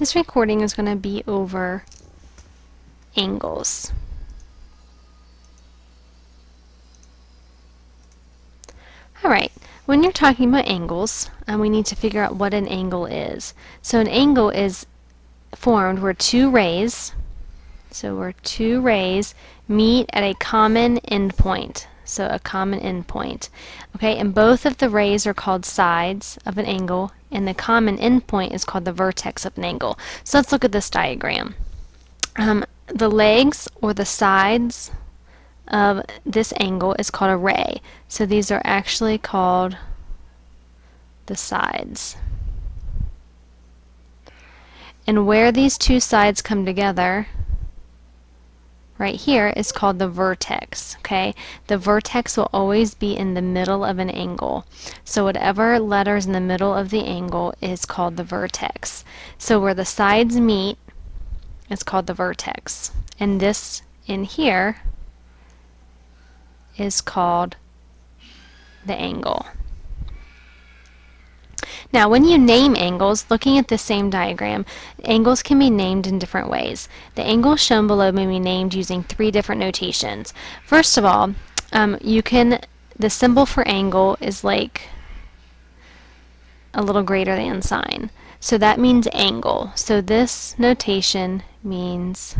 This recording is going to be over angles. Alright, when you're talking about angles, um, we need to figure out what an angle is. So an angle is formed where two rays, so where two rays meet at a common endpoint. So a common endpoint. Okay, and both of the rays are called sides of an angle, and the common endpoint is called the vertex of an angle. So let's look at this diagram. Um, the legs or the sides of this angle is called a ray. So these are actually called the sides. And where these two sides come together, right here, is called the vertex. Okay, The vertex will always be in the middle of an angle. So whatever letters in the middle of the angle is called the vertex. So where the sides meet, it's called the vertex. And this in here is called the angle. Now, when you name angles, looking at the same diagram, angles can be named in different ways. The angles shown below may be named using three different notations. First of all, um, you can, the symbol for angle is like a little greater than sign. So that means angle. So this notation means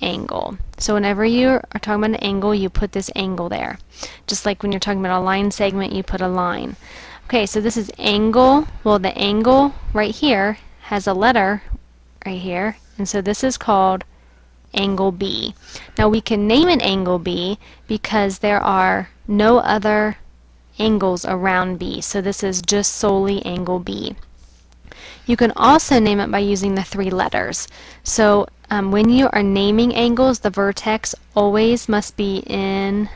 angle. So whenever you are talking about an angle, you put this angle there. Just like when you're talking about a line segment, you put a line. Okay, so this is angle. Well, the angle right here has a letter right here, and so this is called angle B. Now we can name an angle B because there are no other angles around B, so this is just solely angle B. You can also name it by using the three letters. So um, when you are naming angles, the vertex always must be in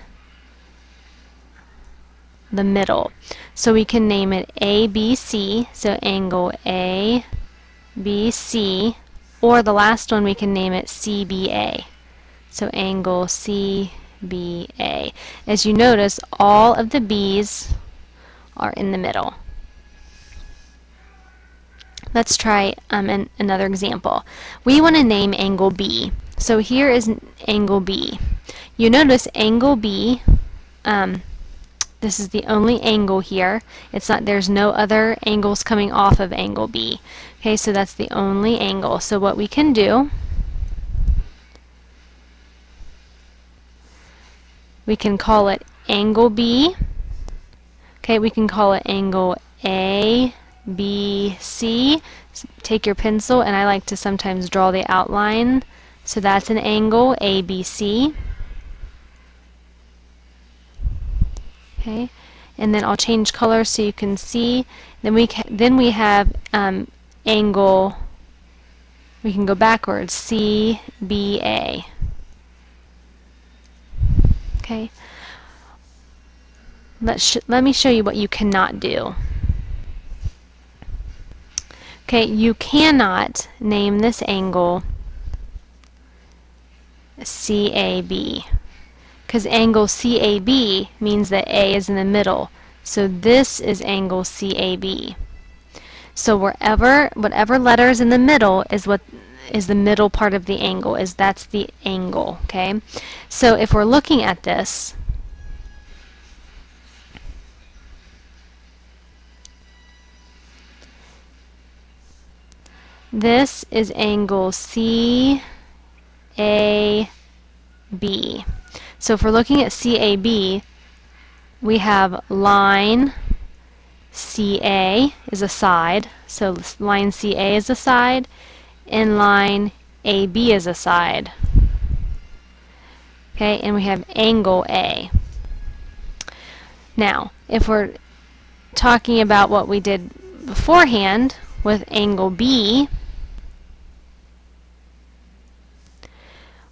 the middle. So we can name it ABC, so angle ABC, or the last one we can name it CBA. So angle CBA. As you notice, all of the B's are in the middle. Let's try um, an, another example. We want to name angle B. So here is angle B. You notice angle B, um, this is the only angle here. It's not, there's no other angles coming off of angle B. Okay, so that's the only angle. So what we can do, we can call it angle B. Okay, we can call it angle A, B, C. So take your pencil and I like to sometimes draw the outline. So that's an angle ABC. Okay, and then I'll change color so you can see. Then we then we have um, angle. We can go backwards. CBA. Okay. Let's let me show you what you cannot do. Okay, you cannot name this angle CAB because angle CAB means that A is in the middle. So this is angle CAB. So wherever, whatever letter is in the middle is what is the middle part of the angle, is that's the angle, okay? So if we're looking at this, This is angle CAB. So if we're looking at CAB, we have line CA is a side, so line CA is a side, and line AB is a side. Okay, and we have angle A. Now, if we're talking about what we did beforehand with angle B,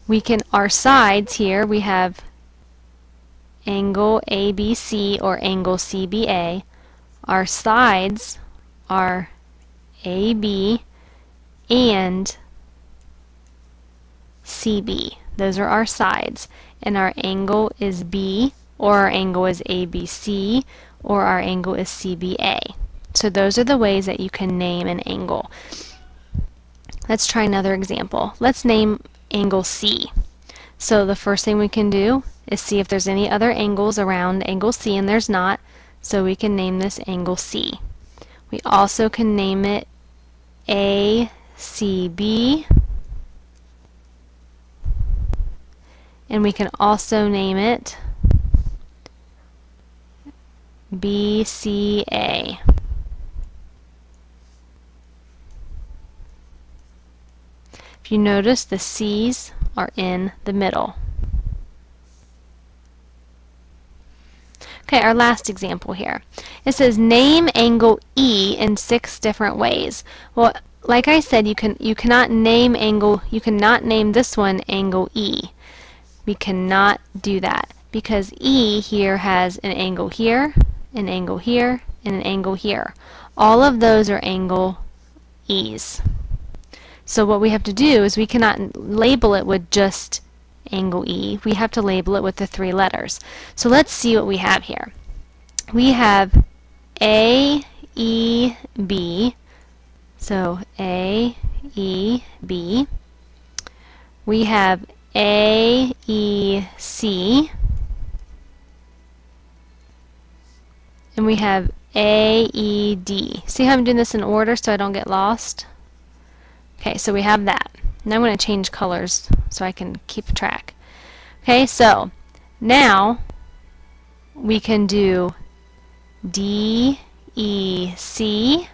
we can, our sides here, we have angle ABC or angle CBA. Our sides are AB and CB. Those are our sides. And our angle is B, or our angle is ABC, or our angle is CBA. So those are the ways that you can name an angle. Let's try another example. Let's name angle C. So the first thing we can do is see if there's any other angles around angle C, and there's not, so we can name this angle C. We also can name it ACB, and we can also name it BCA. If you notice, the C's are in the middle. Okay, our last example here. It says name angle E in six different ways. Well, like I said, you can you cannot name angle you cannot name this one angle E. We cannot do that because E here has an angle here, an angle here, and an angle here. All of those are angle E's. So what we have to do is we cannot label it with just angle E. We have to label it with the three letters. So let's see what we have here. We have A, E, B. So A, E, B. We have A, E, C. And we have A, E, D. See how I'm doing this in order so I don't get lost? Okay, so we have that. Now I'm going to change colors so I can keep track. Okay, so now we can do D, E, C,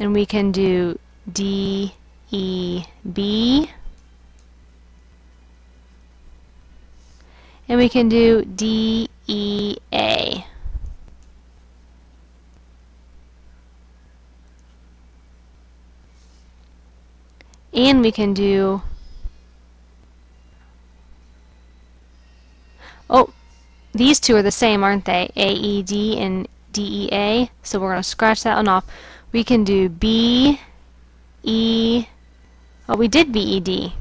and we can do D, E, B, and we can do D, E, A. and we can do oh these two are the same aren't they? AED and DEA so we're going to scratch that one off. We can do B E oh we did BED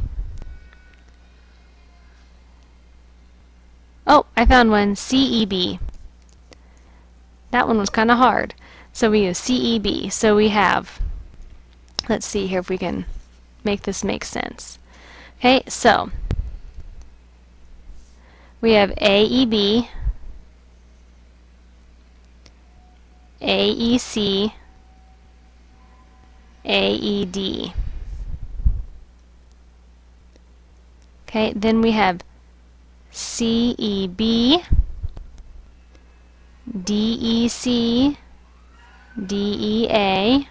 oh I found one. CEB that one was kind of hard. So we use CEB so we have let's see here if we can make this make sense. Okay, so we have AEB, AEC, AED. Okay, then we have CEB, DEC, DEA,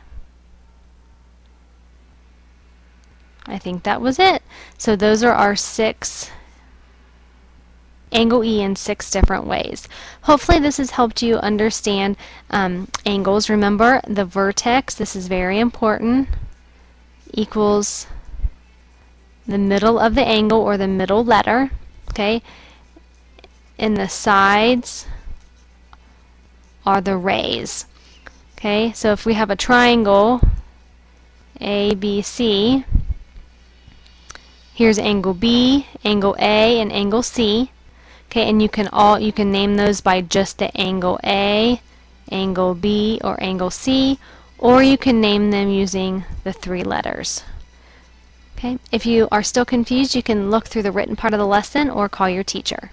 I think that was it. So those are our six angle E in six different ways. Hopefully this has helped you understand um, angles. Remember the vertex, this is very important, equals the middle of the angle or the middle letter, okay? And the sides are the rays. Okay, so if we have a triangle, ABC, Here's angle B, angle A, and angle C. Okay, and you can all you can name those by just the angle A, angle B, or angle C, or you can name them using the three letters. Okay, if you are still confused, you can look through the written part of the lesson or call your teacher.